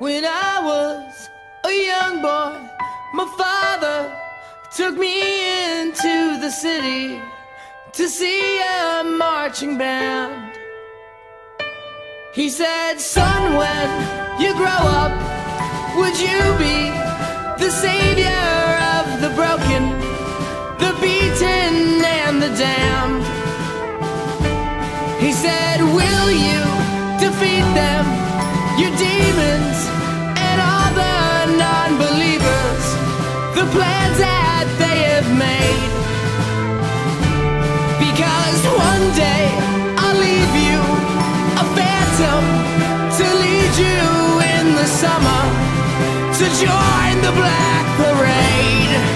When I was a young boy, my father took me into the city to see a marching band. He said, Son, when you grow up, would you be the savior of the broken, the beaten, and the damned? To join the black parade.